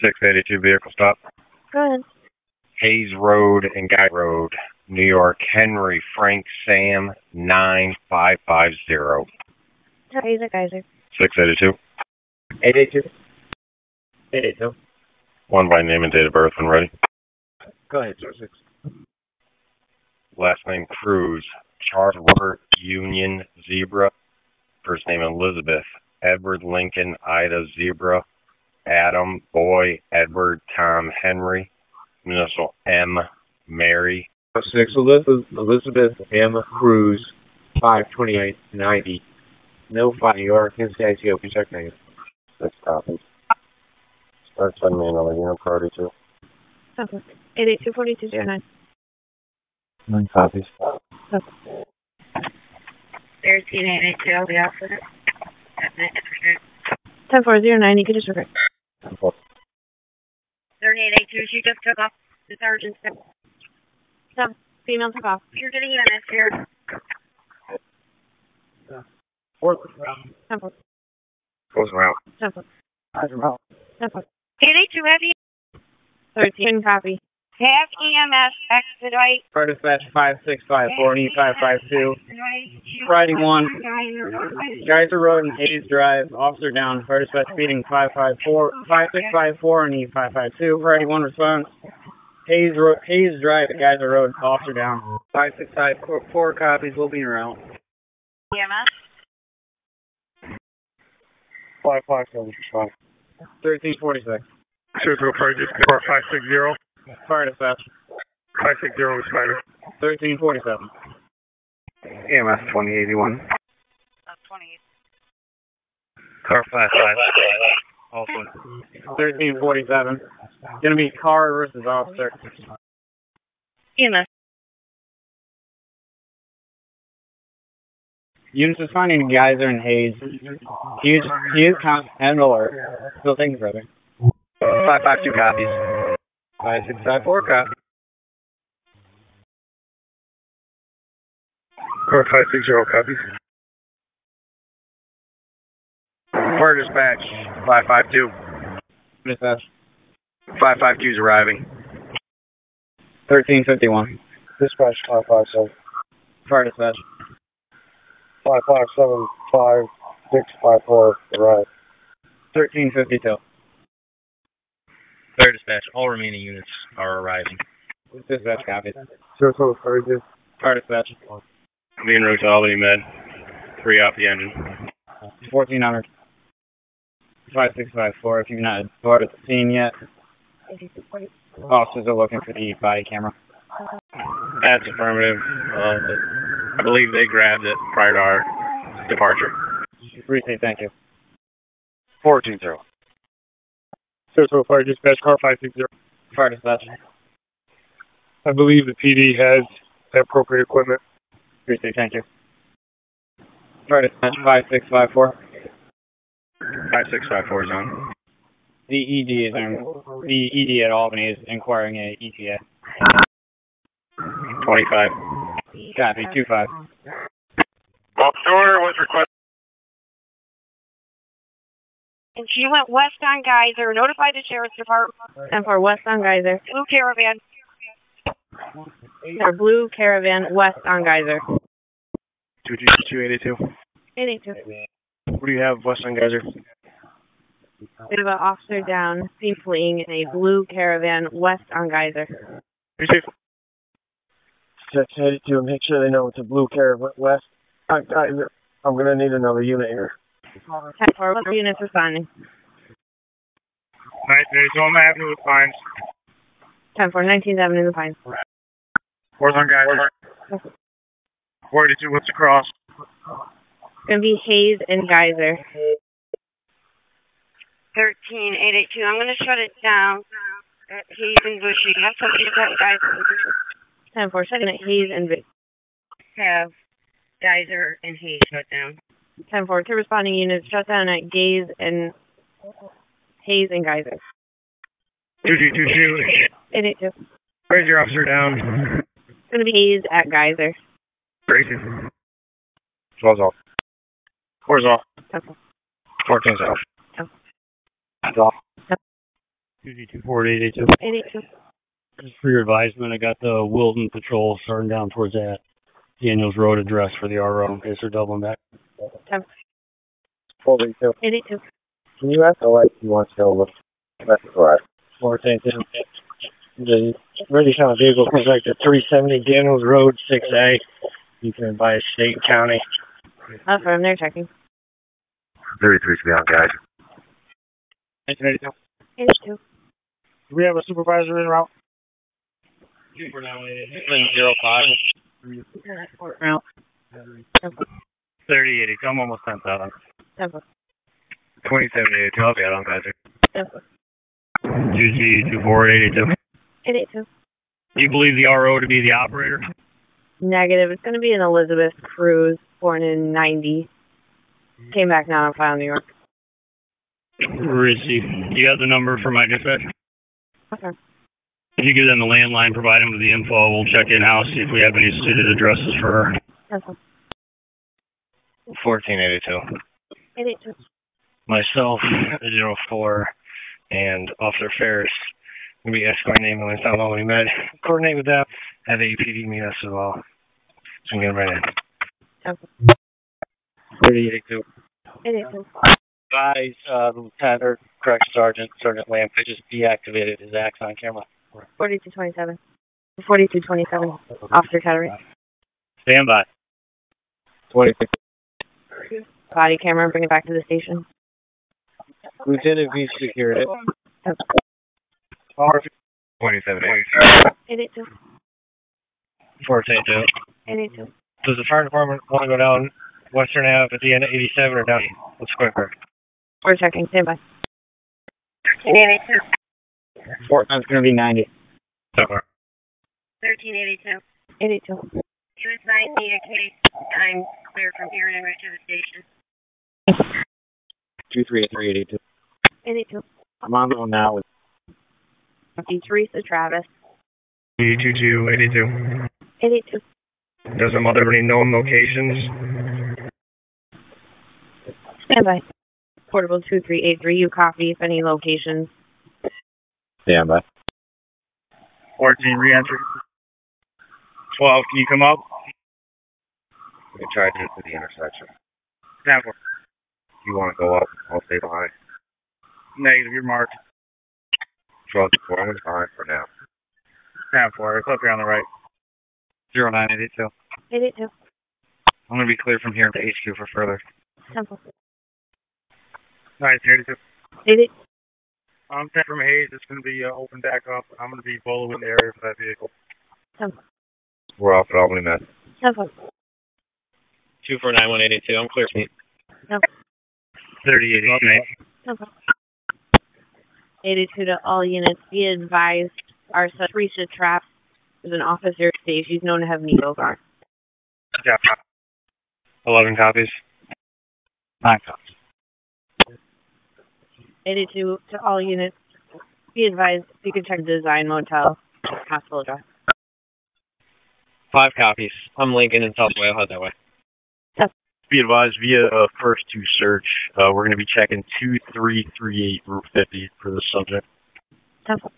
682 vehicle stop. Go ahead. Hayes Road and Guy Road, New York. Henry Frank Sam 9550. Hayes at Geyser. 682. 882. 882. One by name and date of birth when ready. Go ahead, sir. Six. Last name Cruz. Charles Robert Union Zebra. First name Elizabeth. Edward Lincoln Ida Zebra. Adam Boy Edward Tom Henry. Initial M Mary. Six. Elizabeth, Elizabeth M. Cruz. 52890. No five New York. NCICO. Check negative. Six copies. Start send manually. Unit priority two. Okay. 882 4209. Nine copies. There's T882, I'll be out for it. 10409, you can disregard. 3882, she just took off the sergeant's. Some female took off. You're getting EMS here. Fourth. 104. Goes around. 104. 104. 882, have you? 13 copy. Have EMS expedite. Fire dispatch 5654 and E552. Riding one. Geyser Road and Hayes Drive. Officer down. Fire dispatch speeding 554, 5654 and E552. Riding one response. Hayes Road, Hayes Drive at Geyser Road. Officer down. 5654 four copies. We'll be around. EMS. 5575. 1346. Sure, go fire car 560. Fire dispatch 560 is Spider. 1347. EMS 2081. That's 28. Car 55. Also. 1347. Gonna be car versus officer. EMS. Units is finding Geyser and Hayes. He is, he is con- and alert. So thank you, brother. 552 copies. 5654 copy. Car 560 copies. Fire dispatch 552. Dispatch 552 is arriving. 1351. Dispatch 557. Fire dispatch 557 5654 arrived. 1352. Fire dispatch, all remaining units are arriving. Dispatch copies. Sure, so urgent. Fire dispatch. I'm being route to Albany Med. Three off the engine. 1400. 5654, if you've not boarded the scene yet. Officers are looking for the body camera. That's affirmative. Uh, I believe they grabbed it prior to our departure. Appreciate thank you. 14 0. Circle Fire Dispatch, car 560. Fire Dispatch. I believe the PD has the appropriate equipment. 36, thank you. Fire Dispatch, 5654. 5654 zone. on. The ED is on. The ED at Albany is inquiring a ETA. 25. Copy, 25. Officer, she went west on Geyser, notified the sheriff's department, And for West on Geyser. blue caravan. Or Blue Caravan West on Geyser. 282. 882. What do you have, west on Geyser? We have an officer down, seen fleeing in a Blue Caravan West on Geyser. Six eighty two. Make sure they know it's a blue caravan west. I, I, I'm gonna need another unit here. 10 4, what units responding? 1982 Avenue with Pines. 10 4, 19th Avenue, The Pines. Where's on guys? 42 what's across? Gonna be Hayes and Geyser. 13882. I'm going to shut it down. At Hayes and Bushy. Have to cut guys 10 4, second at Hayes and Vi- have Geyser and Hayes shut down. 10 4, two responding units shut down at Gaze and Hayes and Geyser. 2222. 882. Where's your officer down? Gonna be Hayes at Geyser. Gracie. Twelve's off. Four's off. 10 4. 14's off. Oh. It's off. Two G two four eight eight two. 882. Just for your advisement, I got the Wilton Patrol starting down towards that Daniels Road address for the RO in case they're doubling back. 10 Four eight two. 882. Can you ask Alex if he wants to go look? That's correct. Four eight two. The ready kind of vehicle comes back to three seventy Daniels Road, six A. You can buy state and county. Uh, That's what I'm there checking. 33 should be on, guys. 1982. 882. Do we have a supervisor in route? Zero five. Route thirty-eight. I'm almost 10,000. Ever. 2782. I'll be out on Geyser. 2G24882. Do you believe the RO to be the operator? Negative. It's going to be an Elizabeth Cruz, born in 90. Came back now on file New York. Richie, you got the number for my dispatch? Okay. If you give them the landline, provide them with the info, we'll check in-house, see if we have any suited addresses for her. Okay. 1482. 82. Myself, 04, and Officer Ferris. We'll be escorting ambulance down we met. Coordinate with that. Have APD meet us as well. So we can get right in. Okay. 82. Guys, uh, Lieutenant, or correct, Sergeant, Sergeant Lamp, I just deactivated his axe on camera. 4227. 4227. Officer Cattery. Stand by. 26. Body camera, bring it back to the station. Lieutenant V secured it. Twenty seven eighty 882. Four eighty two. 882. Does the fire department want to go down Western Ave at the end of eighty seven or down what's quicker? We're checking. Stand by. 1382. Fort time's gonna be 90. So far. 1382. 882. US 9 need a case. I'm clear from here and en route to the station. Two three eight three eight eight two. 882. I'm on the phone now with Teresa Travis. Eighty two two eighty two. 882. Does the mother have any known locations? Stand by. Portable 2383. You copy if any locations. Stand by. Fourteen re-entry. Twelve, can you come up? We can try to get to the intersection. Stand for. If you want to go up, I'll stay behind. Negative, you're marked. 12 4, I'm behind for now. Stand for. It's up here on the right. Zero nine eighty two. 882. I'm gonna be clear from here to HQ for further. Temple. Nice, eighty two. 882. I'm sent from Hayes. It's going to be uh, open back up. I'm going to be following the area for that vehicle. Temple. We're off at Albany Med. Temple. Two four nine one eight eight two. I'm clear. Thirty eighty two. Temple. 82 to all units. Be advised, our Teresa Travis is an officer state. She's known to have needles on. Yeah. Eleven copies. Nine copies. 82 to all units. Be advised, you can check Design Motel, hospital address. Five copies. I'm Lincoln in Southway. I'll head that way. Be advised via uh, first to search, uh, we're going to be checking 2338 Route 50 for this subject. Temple.